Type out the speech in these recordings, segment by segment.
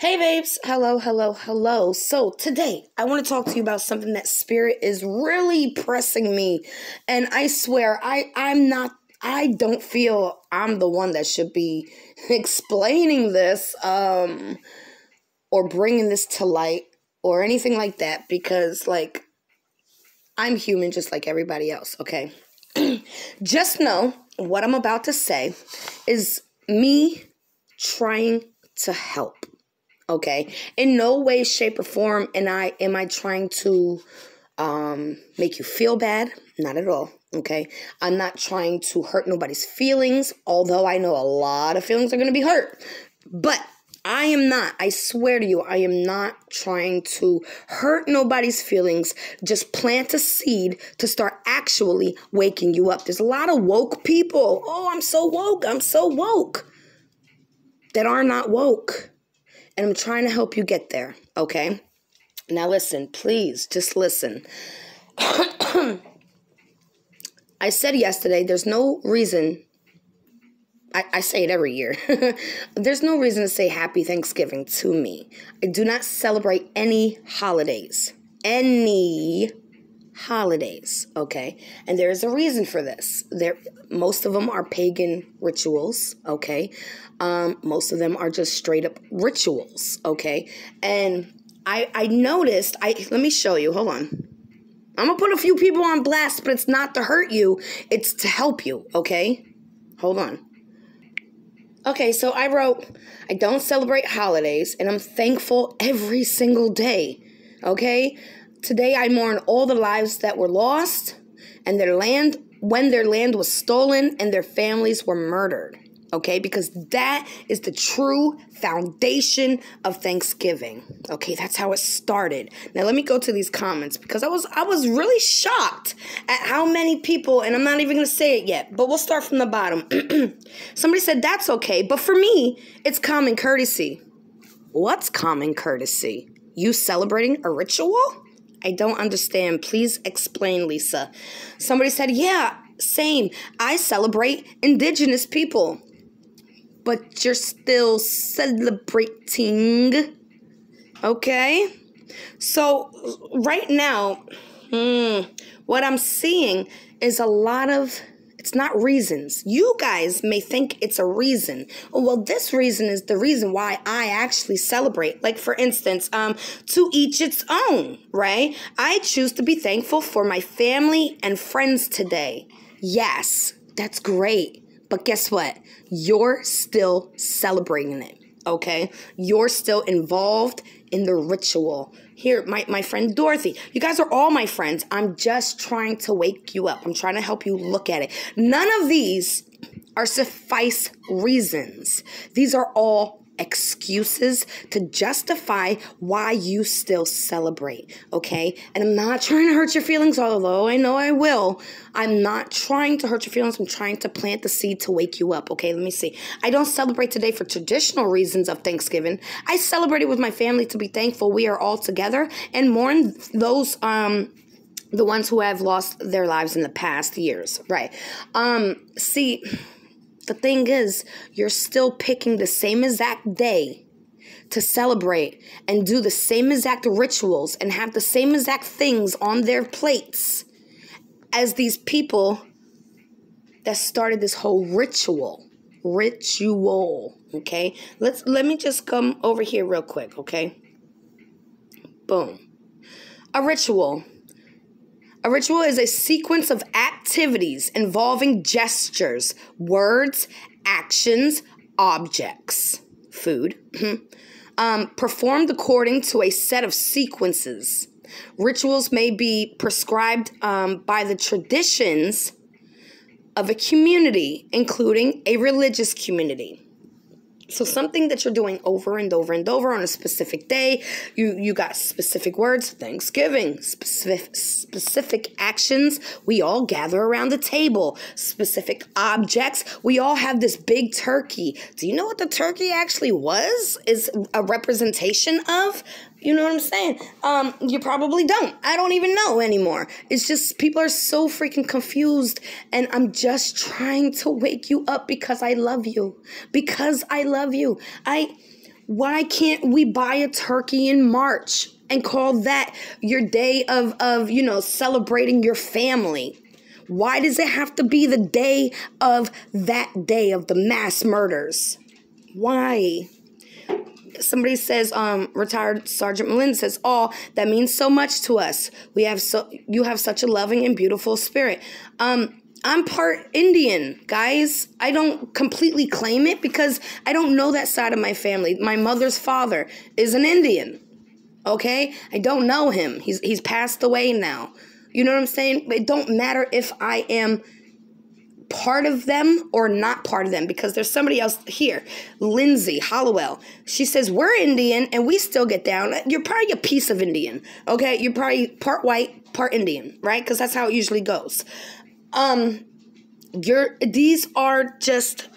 Hey babes, hello, hello, hello. So today I want to talk to you about something that spirit is really pressing me. And I swear I I'm not I don't feel I'm the one that should be explaining this um or bringing this to light or anything like that because like I'm human just like everybody else, okay? just know what I'm about to say is me trying to help okay in no way shape or form and i am i trying to um make you feel bad not at all okay i'm not trying to hurt nobody's feelings although i know a lot of feelings are going to be hurt but I am not, I swear to you, I am not trying to hurt nobody's feelings. Just plant a seed to start actually waking you up. There's a lot of woke people. Oh, I'm so woke. I'm so woke. That are not woke and I'm trying to help you get there, okay? Now, listen, please, just listen. I said yesterday, there's no reason, I, I say it every year, there's no reason to say happy Thanksgiving to me. I do not celebrate any holidays. Any holidays, okay? And there is a reason for this. There most of them are pagan rituals, okay? Um, most of them are just straight up rituals, okay? And I I noticed, I let me show you. Hold on. I'm gonna put a few people on blast, but it's not to hurt you, it's to help you, okay? Hold on. Okay, so I wrote, I don't celebrate holidays, and I'm thankful every single day. Okay? Today I mourn all the lives that were lost and their land when their land was stolen and their families were murdered. Okay, because that is the true foundation of Thanksgiving. Okay, that's how it started. Now let me go to these comments because I was I was really shocked at how many people, and I'm not even gonna say it yet, but we'll start from the bottom. Somebody said that's okay, but for me, it's common courtesy. What's common courtesy? You celebrating a ritual? I don't understand. Please explain, Lisa. Somebody said, Yeah, same. I celebrate indigenous people. But you're still celebrating. Okay? So, right now, hmm, what I'm seeing is a lot of it's not reasons. You guys may think it's a reason. Oh, well, this reason is the reason why I actually celebrate. Like, for instance, um, to each its own, right? I choose to be thankful for my family and friends today. Yes, that's great. But guess what? You're still celebrating it, okay? You're still involved in the ritual. Here, my, my friend Dorothy. You guys are all my friends. I'm just trying to wake you up. I'm trying to help you look at it. None of these are suffice reasons. These are all excuses to justify why you still celebrate, okay? And I'm not trying to hurt your feelings, although I know I will. I'm not trying to hurt your feelings. I'm trying to plant the seed to wake you up, okay? Let me see. I don't celebrate today for traditional reasons of Thanksgiving. I celebrate it with my family to be thankful we are all together and mourn those um the ones who have lost their lives in the past years, right? Um see the thing is, you're still picking the same exact day to celebrate and do the same exact rituals and have the same exact things on their plates as these people that started this whole ritual. Ritual. Okay? Let's let me just come over here real quick, okay? Boom. A ritual a ritual is a sequence of activities involving gestures, words, actions, objects, food, um, performed according to a set of sequences. Rituals may be prescribed um, by the traditions of a community, including a religious community. So something that you're doing over and over and over on a specific day, you you got specific words, Thanksgiving, specific specific actions, we all gather around the table, specific objects, we all have this big turkey. Do you know what the turkey actually was? Is a representation of you know what I'm saying? Um, you probably don't. I don't even know anymore. It's just people are so freaking confused, and I'm just trying to wake you up because I love you. Because I love you. I Why can't we buy a turkey in March and call that your day of, of you know, celebrating your family? Why does it have to be the day of that day of the mass murders? Why? Somebody says, um, retired Sergeant Melinda says, Oh, that means so much to us. We have so you have such a loving and beautiful spirit. Um, I'm part Indian, guys. I don't completely claim it because I don't know that side of my family. My mother's father is an Indian. Okay? I don't know him. He's he's passed away now. You know what I'm saying? It don't matter if I am part of them or not part of them because there's somebody else here, Lindsay Hollowell. She says, We're Indian and we still get down. You're probably a piece of Indian, okay? You're probably part white, part Indian, right? Because that's how it usually goes. Um, you're these are just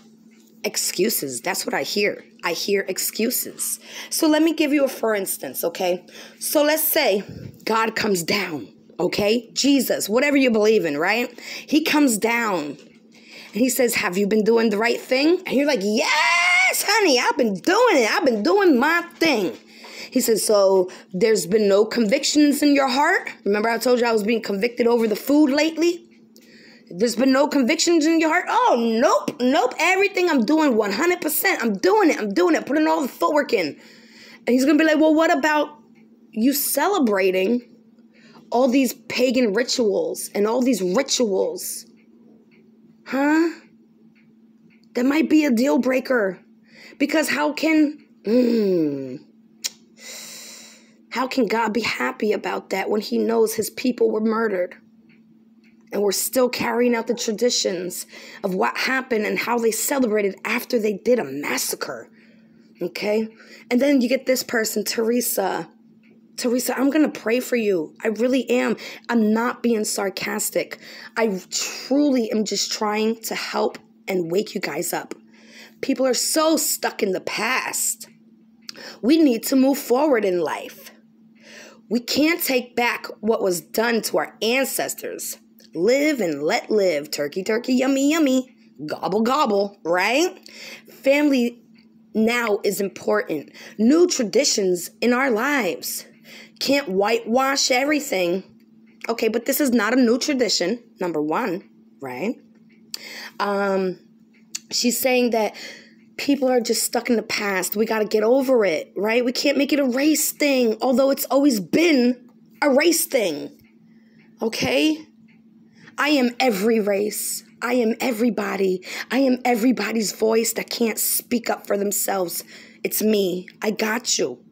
excuses. That's what I hear. I hear excuses. So let me give you a for instance, okay? So let's say God comes down, okay? Jesus, whatever you believe in, right? He comes down and he says, Have you been doing the right thing? And you're like, Yes, honey, I've been doing it. I've been doing my thing. He says, So there's been no convictions in your heart? Remember, I told you I was being convicted over the food lately? There's been no convictions in your heart? Oh, nope, nope. Everything I'm doing 100%. I'm doing it. I'm doing it. Putting all the footwork in. And he's going to be like, well, what about you celebrating all these pagan rituals and all these rituals? Huh? That might be a deal breaker. Because how can. Mm, how can God be happy about that when he knows his people were murdered? and we're still carrying out the traditions of what happened and how they celebrated after they did a massacre. Okay? And then you get this person, Teresa. Teresa, I'm going to pray for you. I really am. I'm not being sarcastic. I truly am just trying to help and wake you guys up. People are so stuck in the past. We need to move forward in life. We can't take back what was done to our ancestors. Live and let live. Turkey, turkey, yummy, yummy. Gobble, gobble, right? Family now is important. New traditions in our lives. Can't whitewash everything. Okay, but this is not a new tradition, number one, right? Um, she's saying that people are just stuck in the past. We got to get over it, right? We can't make it a race thing, although it's always been a race thing. Okay? I am every race. I am everybody. I am everybody's voice that can't speak up for themselves. It's me. I got you.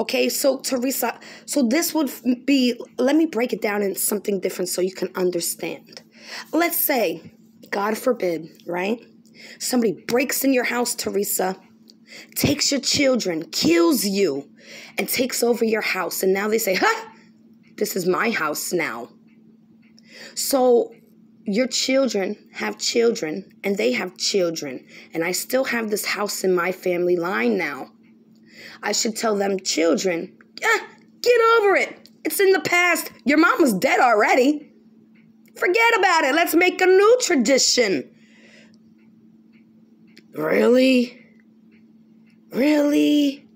Okay, so Teresa, so this would be, let me break it down in something different so you can understand. Let's say, God forbid, right? Somebody breaks in your house, Teresa, takes your children, kills you, and takes over your house. And now they say, huh, this is my house now. So your children have children and they have children, and I still have this house in my family line now. I should tell them, children, get over it. It's in the past. Your mama's dead already. Forget about it. Let's make a new tradition. Really? Really?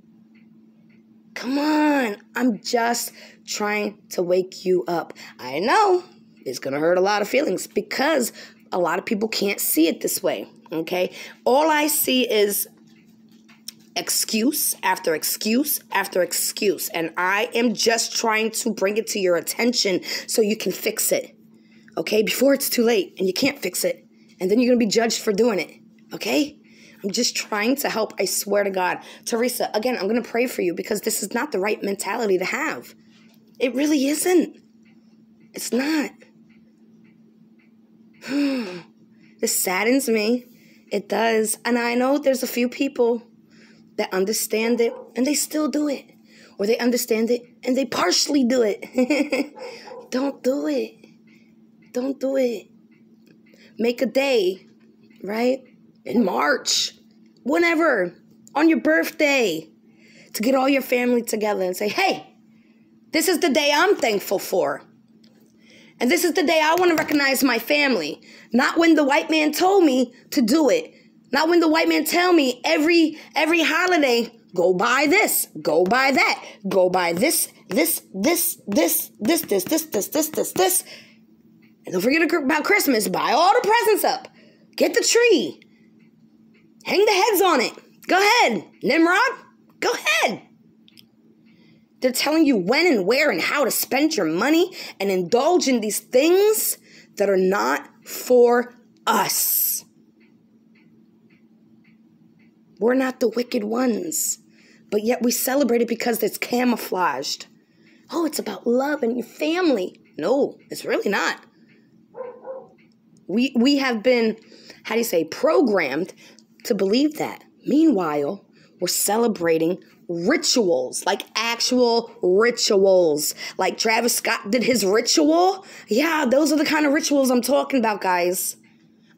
Come on. I'm just trying to wake you up. I know it's going to hurt a lot of feelings because a lot of people can't see it this way. Okay. All I see is excuse after excuse after excuse. And I am just trying to bring it to your attention so you can fix it. Okay. Before it's too late and you can't fix it. And then you're to be judged for doing it. Okay. I'm just trying to help. I swear to God. Teresa, again, I'm going to pray for you because this is not the right mentality to have. It really isn't. It's not. this saddens me. It does. And I know there's a few people that understand it and they still do it. Or they understand it and they partially do it. Don't do it. Don't do it. Make a day, right? In March, whenever, on your birthday, to get all your family together and say, hey, this is the day I'm thankful for. And this is the day I want to recognize my family. Not when the white man told me to do it. Not when the white man tell me every every holiday Go buy this. Go buy that. Go buy this, this, this, this, this, this, this, this, this, this, this. And don't forget about Christmas. Buy all the presents up. Get the tree. Hang the heads on it. Go ahead, Nimrod. Go ahead. They're telling you when and where and how to spend your money and indulge in these things that are not for us. We're not the wicked ones, but yet we celebrate it because it's camouflaged. Oh, it's about love and your family. No, it's really not. We we have been, how do you say, programmed to believe that. Meanwhile, we're celebrating rituals, like actual rituals. Like Travis Scott did his ritual. Yeah, those are the kind of rituals I'm talking about, guys.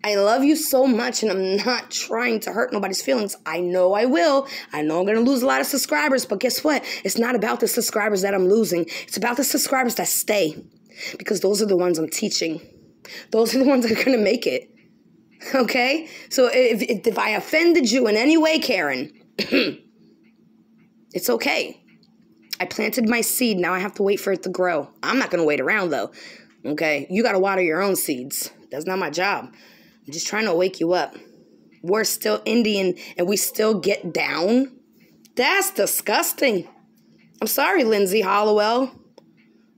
I love you so much and I'm not trying to hurt nobody's feelings. I know I will. I know I'm going to lose a lot of subscribers, but guess what? It's not about the subscribers that I'm losing. It's about the subscribers that stay because those are the ones I'm teaching. Those are the ones that are going to make it. Okay? So if, if I offended you in any way, Karen, it's okay. I planted my seed. Now I have to wait for it to grow. I'm not going to wait around though. Okay? You got to water your own seeds. That's not my job. I'm just trying to wake you up. We're still Indian and we still get down. That's disgusting. I'm sorry, Lindsay Hollowell.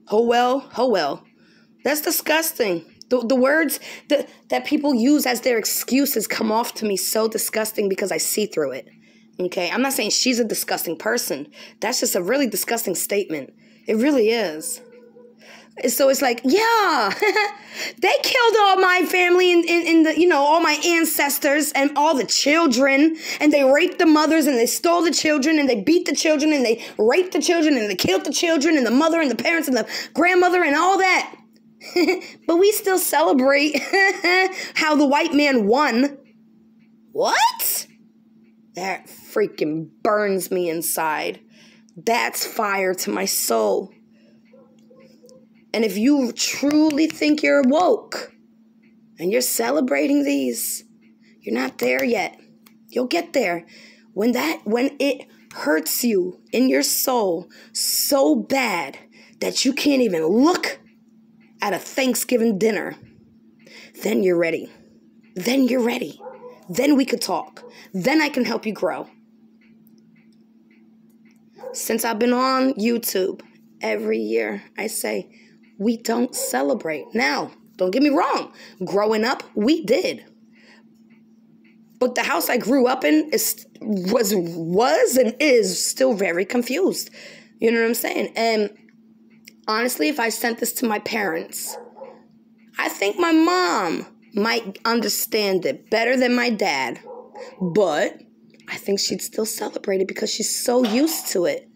Howell, Howell. That's disgusting. The, the words that, that people use as their excuses come off to me so disgusting because I see through it. Okay, I'm not saying she's a disgusting person. That's just a really disgusting statement. It really is. So it's like, yeah, they killed all my family and in, the, you know, all my ancestors and all the children, and they raped the mothers and they stole the children and they beat the children and they raped the children and they killed the children and the mother and the parents and the grandmother and all that. but we still celebrate how the white man won. What? That freaking burns me inside. That's fire to my soul. And if you truly think you're woke and you're celebrating these, you're not there yet. You'll get there. When that when it hurts you in your soul so bad that you can't even look at a Thanksgiving dinner, then you're ready. Then you're ready. Then we could talk. Then I can help you grow. Since I've been on YouTube, every year I say, we don't celebrate. Now, don't get me wrong, growing up, we did. But the house I grew up in is was was and is still very confused. You know what I'm saying? And honestly, if I sent this to my parents, I think my mom might understand it better than my dad. But I think she'd still celebrate it because she's so used to it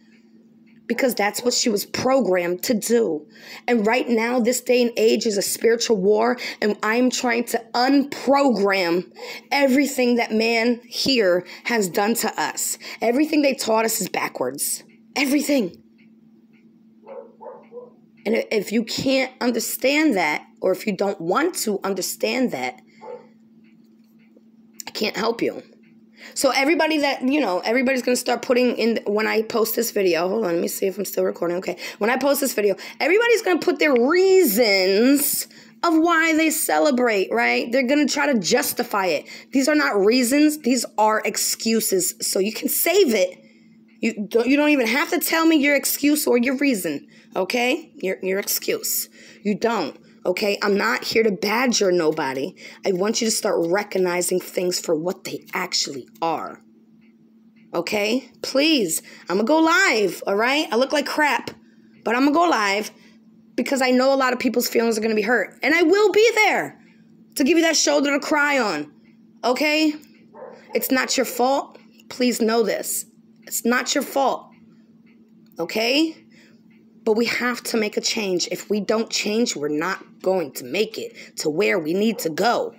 because that's what she was programmed to do. And right now, this day and age is a spiritual war, and I'm trying to unprogram everything that man here has done to us. Everything they taught us is backwards. Everything. And if you can't understand that, or if you don't want to understand that, I can't help you. So everybody that you know, everybody's gonna start putting in when I post this video. Hold on, let me see if I'm still recording. Okay, when I post this video, everybody's gonna put their reasons of why they celebrate. Right? They're gonna try to justify it. These are not reasons; these are excuses. So you can save it. You don't. You don't even have to tell me your excuse or your reason. Okay, your your excuse. You don't. Okay, I'm not here to badger nobody. I want you to start recognizing things for what they actually are. Okay, please, I'm gonna go live. All right, I look like crap, but I'm gonna go live because I know a lot of people's feelings are gonna be hurt, and I will be there to give you that shoulder to cry on. Okay, it's not your fault. Please know this. It's not your fault. Okay? But we have to make a change. If we don't change, we're not going to make it to where we need to go.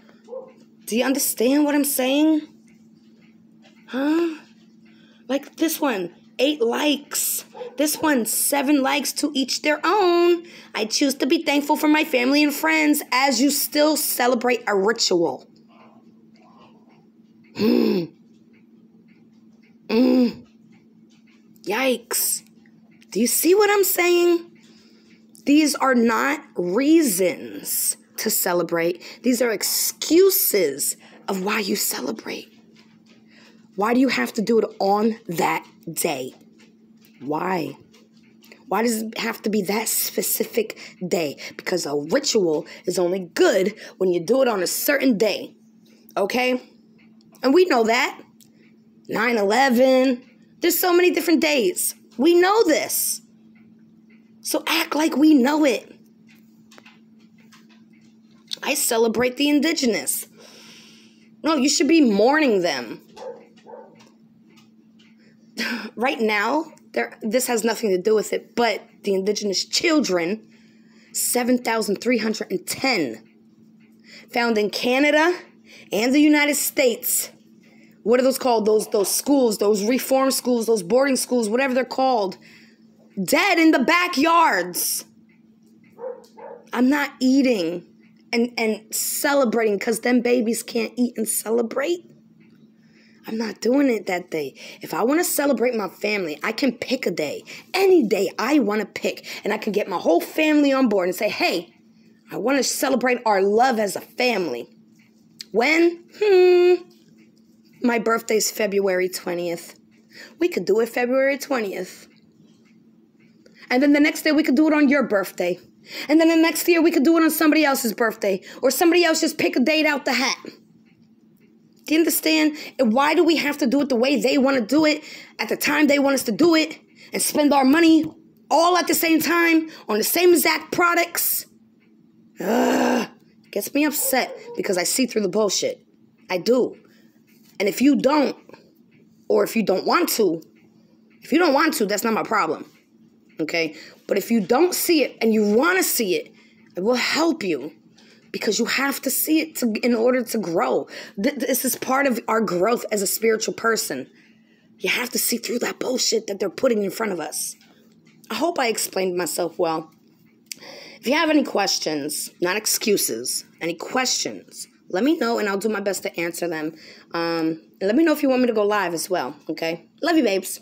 Do you understand what I'm saying? Huh? Like this one, eight likes. This one, seven likes to each their own. I choose to be thankful for my family and friends as you still celebrate a ritual. Hmm. Hmm. Yikes. Do you see what I'm saying? These are not reasons to celebrate, these are excuses of why you celebrate. Why do you have to do it on that day? Why? Why does it have to be that specific day? Because a ritual is only good when you do it on a certain day. Okay? And we know that. 9 11. There's so many different days. We know this. So act like we know it. I celebrate the indigenous. No, you should be mourning them. right now, there this has nothing to do with it, but the indigenous children, 7,310 found in Canada and the United States. What are those called? Those those schools, those reform schools, those boarding schools, whatever they're called. Dead in the backyards. I'm not eating and and celebrating because them babies can't eat and celebrate. I'm not doing it that day. If I want to celebrate my family, I can pick a day, any day I want to pick, and I can get my whole family on board and say, hey, I want to celebrate our love as a family. When? Hmm. My birthday's February 20th. We could do it February 20th. And then the next day we could do it on your birthday. And then the next year we could do it on somebody else's birthday. Or somebody else just pick a date out the hat. Do you understand? why do we have to do it the way they want to do it at the time they want us to do it and spend our money all at the same time on the same exact products? Ugh, gets me upset because I see through the bullshit. I do. And if you don't, or if you don't want to, if you don't want to, that's not my problem. Okay? But if you don't see it and you want to see it, it will help you because you have to see it to, in order to grow. This is part of our growth as a spiritual person. You have to see through that bullshit that they're putting in front of us. I hope I explained myself well. If you have any questions, not excuses, any questions, let me know and I'll do my best to answer them. Um, let me know if you want me to go live as well, okay? Love you, babes.